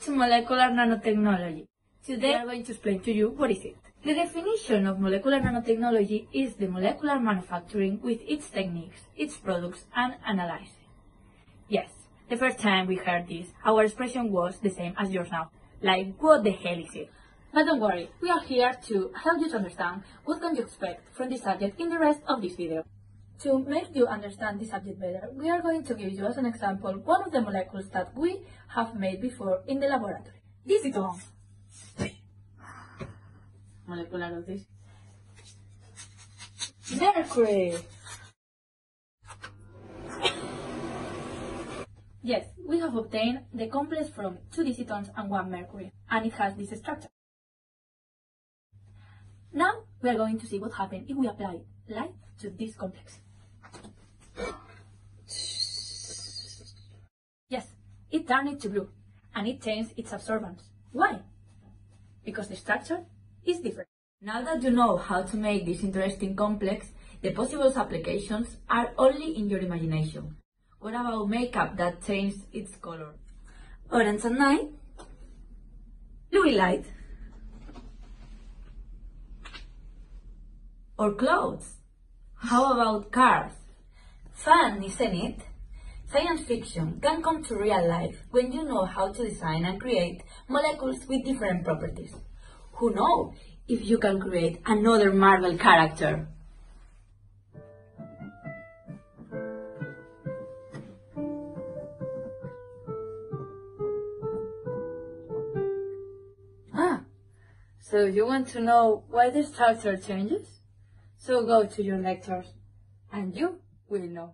to molecular nanotechnology. Today I'm going to explain to you what is it. The definition of molecular nanotechnology is the molecular manufacturing with its techniques, its products and analysis. Yes, the first time we heard this, our expression was the same as yours now. Like, what the hell is it? But don't worry, we are here to help you to understand what can you expect from this subject in the rest of this video. To make you understand this subject better, we are going to give you as an example one of the molecules that we have made before in the laboratory. This is one. Molecular of this. Mercury! Yes, we have obtained the complex from two dithizones and one mercury, and it has this structure. Now we are going to see what happens if we apply light to this complex. Yes, it turned it to blue, and it changed its absorbance. Why? Because the structure is different. Now that you know how to make this interesting complex, the possible applications are only in your imagination. What about makeup that changes its color? Orange at night? Louis light? Or clothes? How about cars? Fun, isn't it? Science fiction can come to real life when you know how to design and create molecules with different properties. Who knows if you can create another Marvel character? Ah, so you want to know why the structure changes? So go to your lectures and you will know.